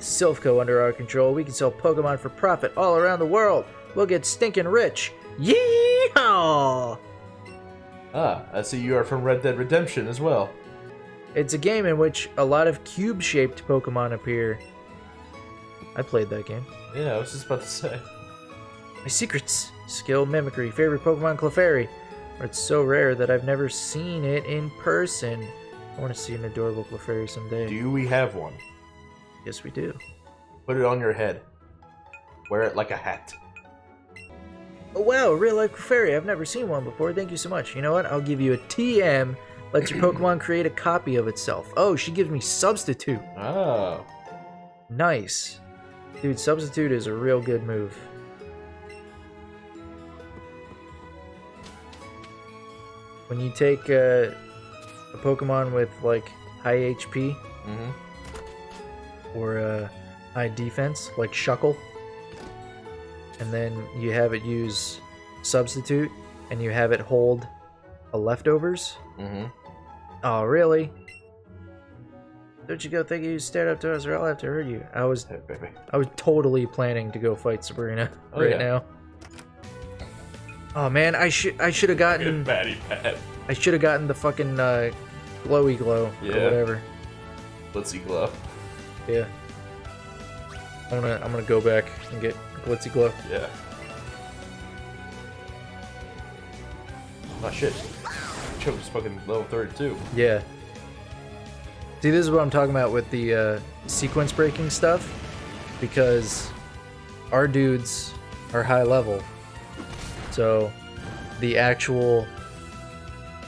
Silph Co under our control, we can sell Pokemon for profit all around the world. We'll get stinking rich. Yeehaw! Ah, I see you are from Red Dead Redemption as well. It's a game in which a lot of cube-shaped Pokemon appear. I played that game. Yeah, I was just about to say. My secrets. Skill mimicry. Favorite Pokemon Clefairy. It's so rare that I've never seen it in person. I want to see an adorable Clefairy someday. Do we have one? Yes, we do. Put it on your head. Wear it like a hat. Oh wow, a real life Clefairy. I've never seen one before. Thank you so much. You know what? I'll give you a TM. Lets your Pokemon create a copy of itself. Oh, she gives me Substitute. Oh. Nice. Dude, Substitute is a real good move. When you take uh, a Pokemon with like high HP Mm-hmm. Or uh, high defense, like Shuckle, and then you have it use Substitute, and you have it hold a leftovers. Mm-hmm. Oh, really? Don't you go think you stared up to us, or I'll have to hurt you. I was Hey, baby. I was totally planning to go fight Sabrina Oh, right yeah. now. Oh man, I should I should have gotten Batty Pat. I should have gotten the fucking uh, glowy glow Yeah. or whatever. Let's see glow. Yeah. I'm gonna I'm gonna go back and get glitzy glow. Yeah. Oh shit. Choke's fucking level 32. Yeah. See, this is what I'm talking about with the uh, sequence breaking stuff, because our dudes are high level, so the actual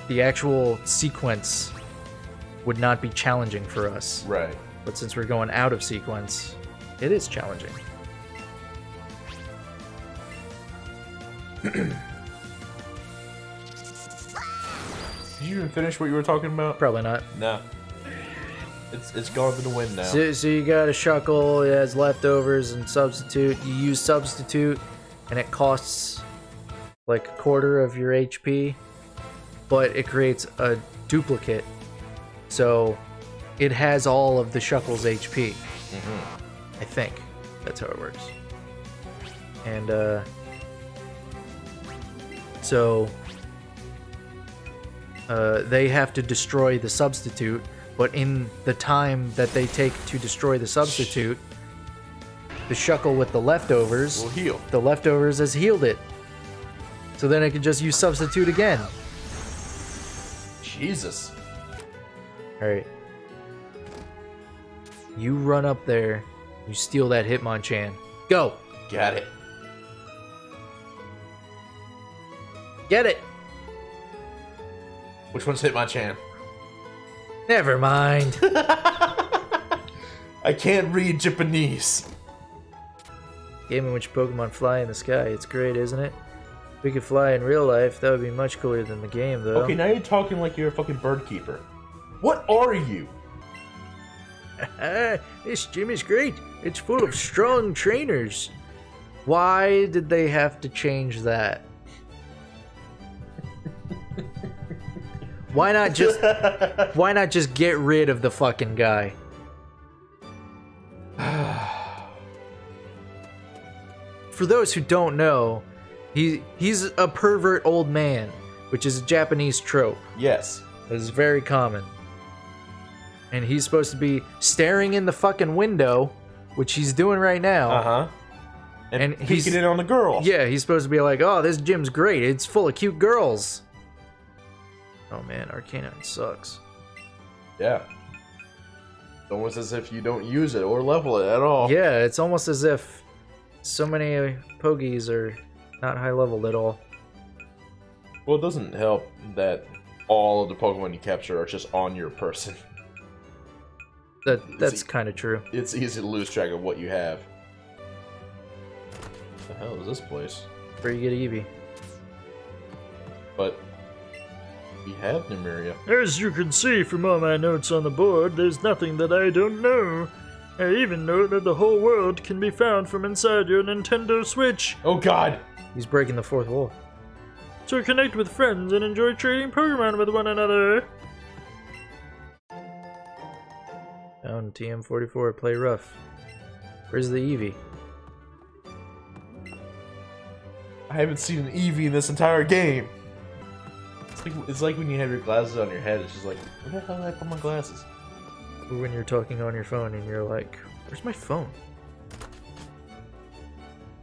the actual sequence would not be challenging for us. Right. But since we're going out of sequence, it is challenging. Did you even finish what you were talking about? Probably not. No. It's it's gone to the wind now. So, so you got a shuckle, it has leftovers and substitute. You use substitute, and it costs like a quarter of your HP, but it creates a duplicate. So it has all of the shuckle's HP. I think that's how it works. And uh, so uh, they have to destroy the substitute, but in the time that they take to destroy the substitute, the shuckle with the leftovers, Will heal. the leftovers has healed it. So then I can just use substitute again. Jesus. Alright. You run up there, you steal that Hitmonchan. Go! Got it. Get it! Which one's Hitmonchan? Never mind. I can't read Japanese. Game in which Pokemon fly in the sky. It's great, isn't it? If we could fly in real life, that would be much cooler than the game, though. Okay, now you're talking like you're a fucking bird keeper. What are you? This gym is great. It's full of strong trainers. Why did they have to change that? Why not just why not just get rid of the fucking guy? For those who don't know, he he's a pervert old man, which is a Japanese trope. Yes. That is very common. And he's supposed to be staring in the fucking window, which he's doing right now. Uh huh. And, And he's- peeking in on the girls. Yeah, he's supposed to be like, oh, this gym's great. It's full of cute girls. Oh man, Arcanine sucks. Yeah. It's almost as if you don't use it or level it at all. Yeah, it's almost as if so many Pogies are not high leveled at all. Well, it doesn't help that all of the Pokemon you capture are just on your person. That that's See- kind of true. It's easy to lose track of what you have. What the hell is this place? Where you get Eevee. But we have Nymeria. As you can see from all my notes on the board, there's nothing that I don't know. I even know that the whole world can be found from inside your Nintendo Switch. Oh God! He's breaking the fourth wall. So connect with friends and enjoy trading Pokemon with one another. Found TM44, play rough. Where's the Eevee? I haven't seen an Eevee in this entire game. It's like, it's like when you have your glasses on your head. It's just like, where the hell did I put my glasses? Or when you're talking on your phone and you're like, "Where's my phone?"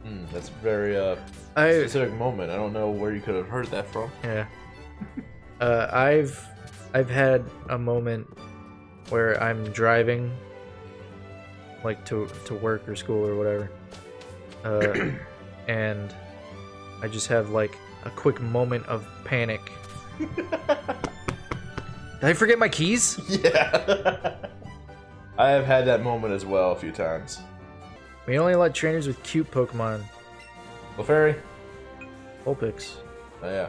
Hmm, that's a very uh, I specific moment. I don't know where you could have heard that from. yeah. Uh, I've I've had a moment where I'm driving, like to to work or school or whatever, uh, and I just have like a quick moment of panic. Did I forget my keys? Yeah. I have had that moment as well a few times. We only let trainers with cute Pokemon. Clefairy? Vulpix. Oh, yeah.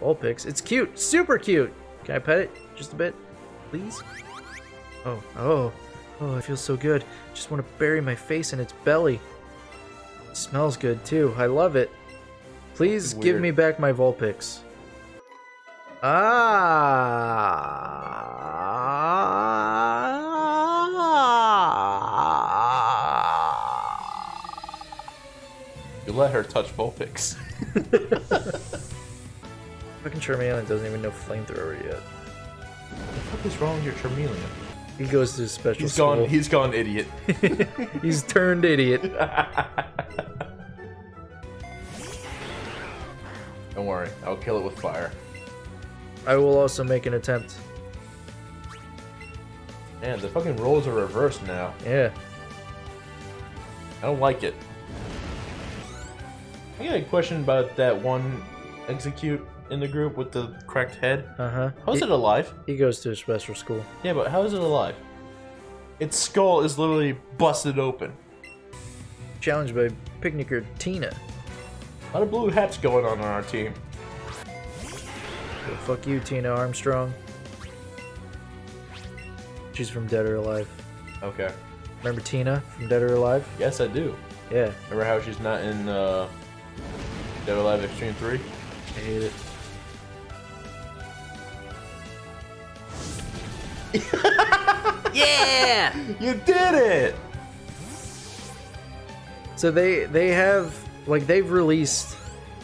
Vulpix. It's cute. Super cute. Can I pet it? Just a bit? Please? Oh, oh. Oh, I feel so good. Just want to bury my face in its belly. It smells good, too. I love it. Please give me back my Vulpix. Ah. You let her touch Vulpix. Fucking Charmeleon doesn't even know flamethrower yet. what is wrong with your Charmeleon? He goes to special He's school. gone. He's gone idiot. He's turned idiot. Don't worry, I'll kill it with fire. I will also make an attempt. Man, the fucking roles are reversed now. Yeah. I don't like it. I got a question about that one Exeggcute in the group with the cracked head. Uh huh. How's he, it alive? He goes to a special school. Yeah, but how is it alive? Its skull is literally busted open. Challenged by picnicker Tina. A lot of blue hats going on on our team. Fuck you, Tina Armstrong. She's from Dead or Alive. Okay. Remember Tina from Dead or Alive? Yes, I do. Yeah, Remember how she's not in uh, Dead or Alive Extreme 3? I hate it. yeah! You did it! So they they have like they've released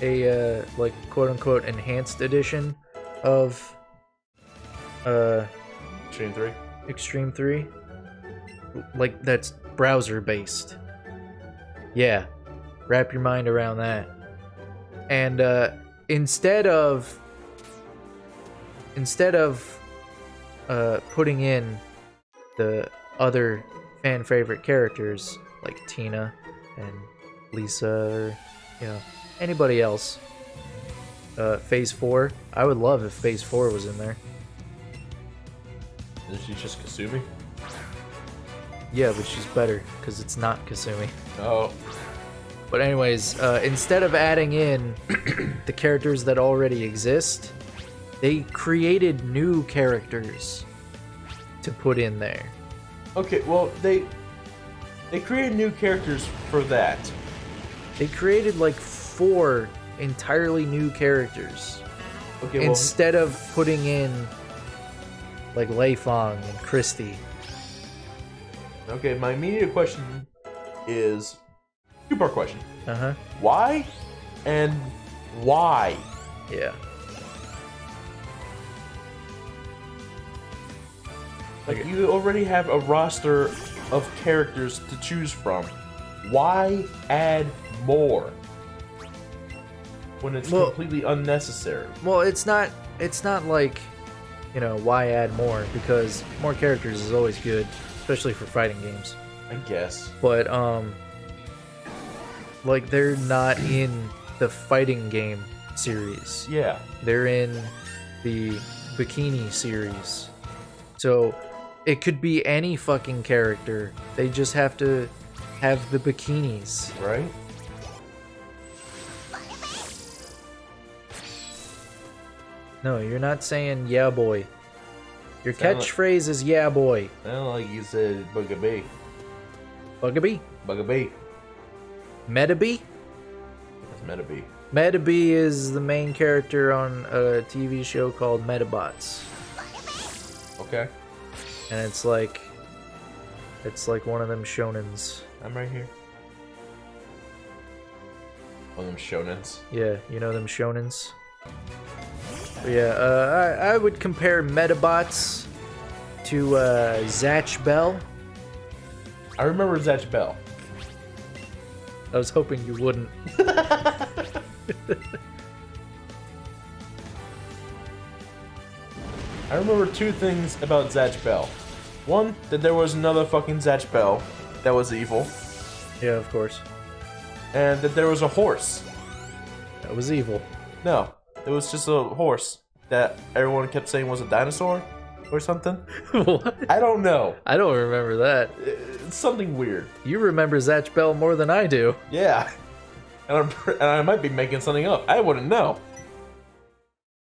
a uh, like quote unquote enhanced edition of uh Extreme 3? Extreme 3 like that's browser based. Yeah. Wrap your mind around that. And uh instead of instead of uh putting in the other fan favorite characters like Tina and Lisa or you know anybody else uh phase 4 I would love if phase 4 was in there. Is she just Kasumi? Yeah, but she's better because it's not Kasumi. Oh. But anyways, uh, instead of adding in the characters that already exist, they created new characters to put in there. Okay, well, they they created new characters for that. They created like four entirely new characters Okay, well, instead of putting in like Lei Fang and Christy. okay, my immediate question is two-part question. Uh huh. Why and why? Yeah. Like you already have a roster of characters to choose from. Why add more? When it's Well- completely unnecessary. Well, it's not. It's not like, you know, why add more? Because more characters is always good, especially for fighting games. I guess. but um like they're not in the fighting game series Yeah. they're in the bikini series so it could be any fucking character they just have to have the bikinis Right? no you're not saying yeah boy your Sound like- catchphrase is yeah boy I don't like you said Bugabee. bugabee Bugabee. metabee That's Metabee. metabee is the main character on a tv show called Medabots Okay. And it's like it's like one of them shonens. I'm right here. One of them shonens. Yeah, you know them shonens. But yeah, uh, I, I would compare Medabots to uh, Zatch Bell. I remember Zatch Bell. I was hoping you wouldn't. I remember two things about Zatch Bell. One, that there was another fucking Zatch Bell that was evil, Yeah, of course. and that there was a horse. That was evil. No, it was just a horse that everyone kept saying was a dinosaur or something. what? I don't know. I don't remember that. It's something weird. You remember Zatch Bell more than I do. Yeah. And, I'm, and I might be making something up. I wouldn't know.